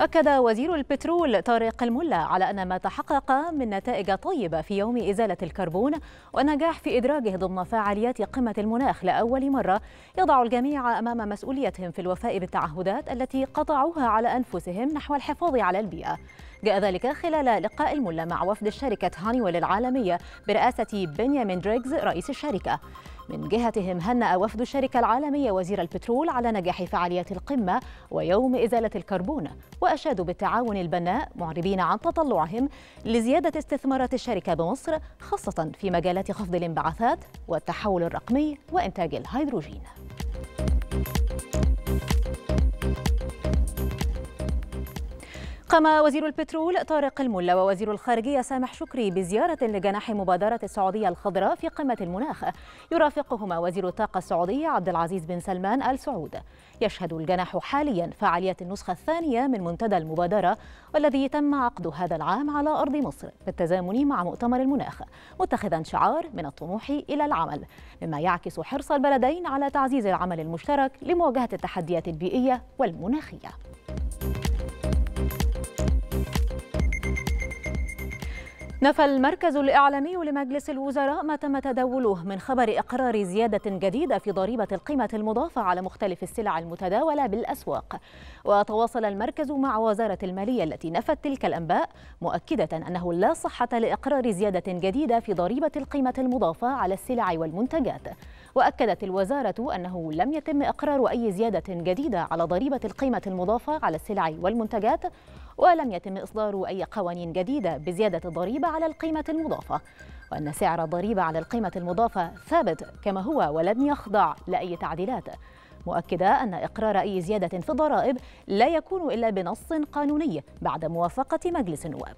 أكد وزير البترول طارق الملا على أن ما تحقق من نتائج طيبة في يوم إزالة الكربون والنجاح في إدراجه ضمن فعاليات قمة المناخ لأول مرة. يضع الجميع أمام مسؤوليتهم في الوفاء بالتعهدات التي قطعوها على أنفسهم نحو الحفاظ على البيئة. جاء ذلك خلال لقاء الملا مع وفد شركة هانيويل العالمية برئاسة بنيامين دريغز رئيس الشركة. من جهتهم هنأ وفد الشركة العالمية وزير البترول على نجاح فعاليات القمة ويوم إزالة الكربون وأشادوا بالتعاون البناء معربين عن تطلعهم لزيادة استثمارات الشركة بمصر خاصة في مجالات خفض الانبعاثات والتحول الرقمي وإنتاج الهيدروجين. قام وزير البترول طارق الملا ووزير الخارجية سامح شكري بزيارة لجناح مبادرة السعودية الخضراء في قمة المناخ. يرافقهما وزير الطاقة السعودي عبد العزيز بن سلمان آل سعود. يشهد الجناح حاليا فعاليات النسخة الثانية من منتدى المبادرة والذي تم عقده هذا العام على أرض مصر بالتزامن مع مؤتمر المناخ متخذا شعار من الطموح إلى العمل مما يعكس حرص البلدين على تعزيز العمل المشترك لمواجهة التحديات البيئية والمناخية. نفى المركز الإعلامي لمجلس الوزراء ما تم تداوله من خبر إقرار زيادة جديدة في ضريبة القيمة المضافة على مختلف السلع المتداولة بالأسواق. وتواصل المركز مع وزارة المالية التي نفت تلك الأنباء مؤكدة أنه لا صحة لإقرار زيادة جديدة في ضريبة القيمة المضافة على السلع والمنتجات. وأكدت الوزارة أنه لم يتم إقرار أي زيادة جديدة على ضريبة القيمة المضافة على السلع والمنتجات ولم يتم إصدار أي قوانين جديدة بزيادة الضريبة على القيمة المضافة. وأن سعر الضريبة على القيمة المضافة ثابت كما هو ولن يخضع لأي تعديلات. مؤكدة أن إقرار أي زيادة في الضرائب لا يكون إلا بنص قانوني بعد موافقة مجلس النواب.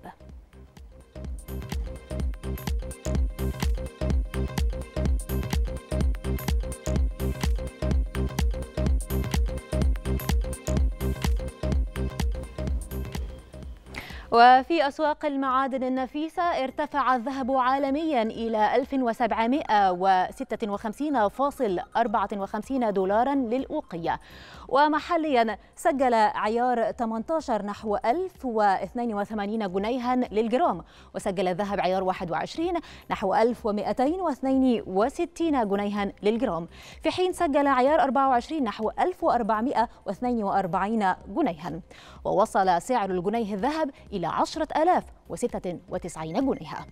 وفي أسواق المعادن النفيسة ارتفع الذهب عالميا إلى 1756.54 دولارا للأوقية. ومحليا سجل عيار 18 نحو 1082 جنيها للجرام وسجل الذهب عيار 21 نحو 1262 جنيها للجرام. في حين سجل عيار 24 نحو 1442 جنيها. ووصل سعر الجنيه الذهب إلى 10096 جنيها.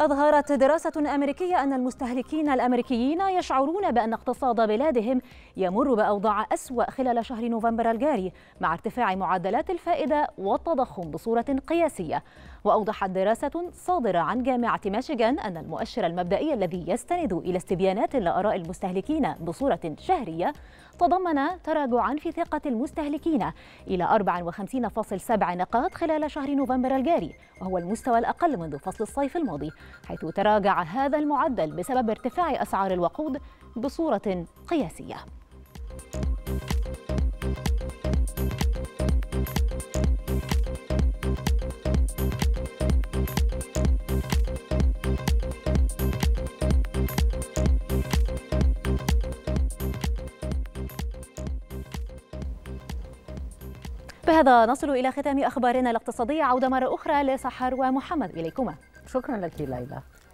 أظهرت دراسة أمريكية أن المستهلكين الأمريكيين يشعرون بأن اقتصاد بلادهم يمر بأوضاع أسوأ خلال شهر نوفمبر الجاري مع ارتفاع معدلات الفائدة والتضخم بصورة قياسية. وأوضحت دراسة صادرة عن جامعة ميشيغان أن المؤشر المبدئي الذي يستند إلى استبيانات لآراء المستهلكين بصورة شهرية تضمن تراجعا في ثقة المستهلكين إلى 54.7 نقاط خلال شهر نوفمبر الجاري وهو المستوى الأقل منذ فصل الصيف الماضي. حيث تراجع هذا المعدل بسبب ارتفاع أسعار الوقود بصورة قياسية. بهذا نصل إلى ختام أخبارنا الاقتصادية. عودة مرة أخرى لسحر ومحمد إليكما. شكرا لك ليلى.